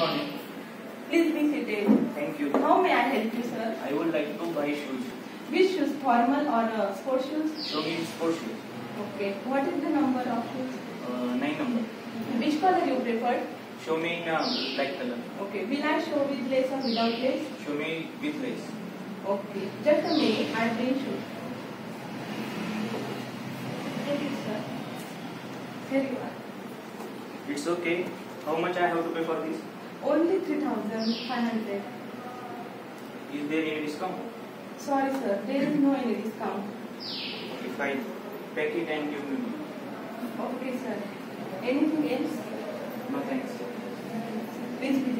morning. Please be seated. Thank you. How may I help you, sir? I would like to buy shoes. Which shoes, formal or uh, sports shoes? Show me sports shoes. Okay. What is the number of shoes? Uh, nine number. Which color you prefer? Show me in uh, black color. Okay. Will I show with lace or without lace? Show me with lace. Okay. Just a minute. I'll bring shoes. Take it, sir. Here you are. It's okay. How much I have to pay for this? Only 3,500. Is there any discount? Sorry, sir. There is no any discount. If I pack it and give me Okay, sir. Anything else? no thanks. Please.